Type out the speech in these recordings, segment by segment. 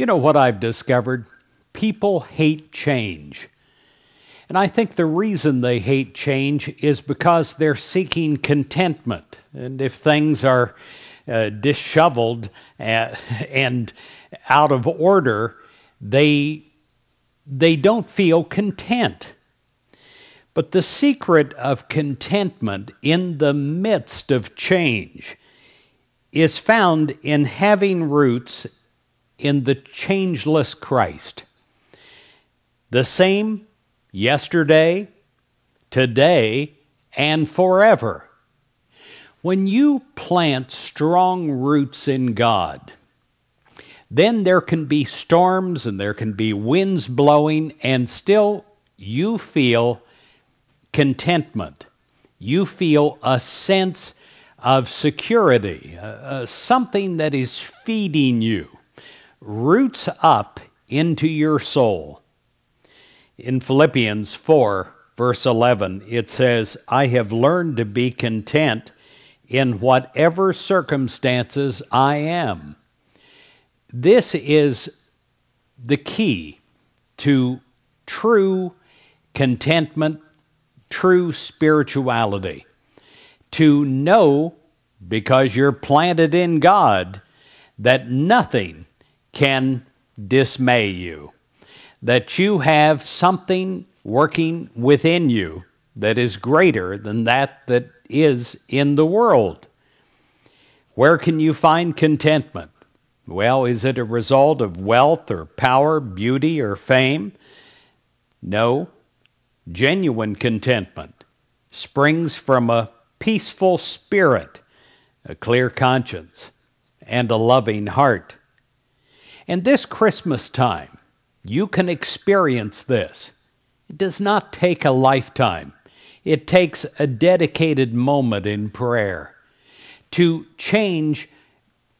You know what I've discovered? People hate change. And I think the reason they hate change is because they're seeking contentment. And if things are uh, disheveled uh, and out of order, they, they don't feel content. But the secret of contentment in the midst of change is found in having roots in the changeless Christ. The same yesterday, today, and forever. When you plant strong roots in God, then there can be storms and there can be winds blowing, and still you feel contentment. You feel a sense of security, uh, uh, something that is feeding you, roots up into your soul. In Philippians 4, verse 11, it says, I have learned to be content in whatever circumstances I am. This is the key to true contentment, true spirituality to know, because you're planted in God, that nothing can dismay you, that you have something working within you that is greater than that that is in the world. Where can you find contentment? Well, is it a result of wealth or power, beauty or fame? No. Genuine contentment springs from a peaceful spirit, a clear conscience, and a loving heart. And this Christmas time, you can experience this. It does not take a lifetime. It takes a dedicated moment in prayer to change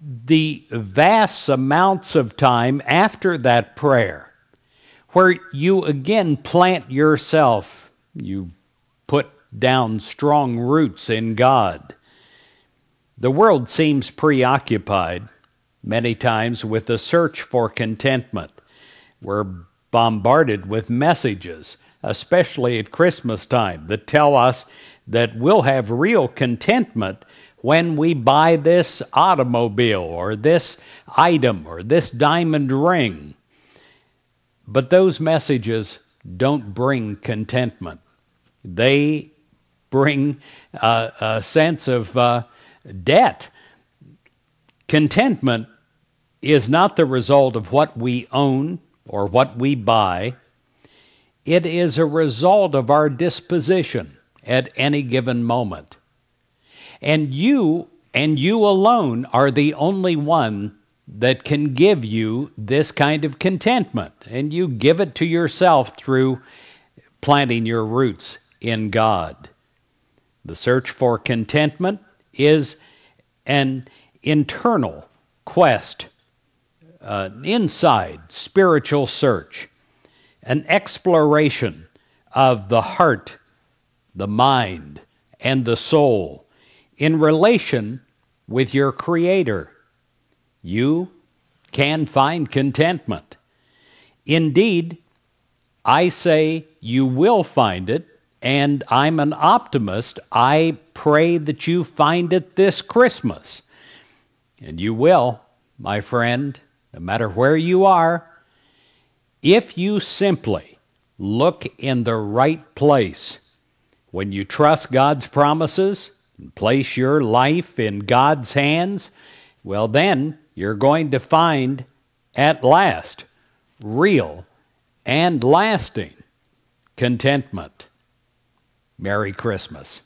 the vast amounts of time after that prayer, where you again plant yourself, you put down strong roots in God. The world seems preoccupied many times with the search for contentment. We're bombarded with messages, especially at Christmas time, that tell us that we'll have real contentment when we buy this automobile or this item or this diamond ring. But those messages don't bring contentment. They bring uh, a sense of uh, debt. Contentment is not the result of what we own or what we buy, it is a result of our disposition at any given moment. And you and you alone are the only one that can give you this kind of contentment. And you give it to yourself through planting your roots in God. The search for contentment is an internal quest, an inside spiritual search, an exploration of the heart, the mind, and the soul in relation with your Creator. You can find contentment. Indeed, I say you will find it and I'm an optimist. I pray that you find it this Christmas. And you will, my friend, no matter where you are, if you simply look in the right place. When you trust God's promises and place your life in God's hands, well, then you're going to find at last real and lasting contentment. Merry Christmas.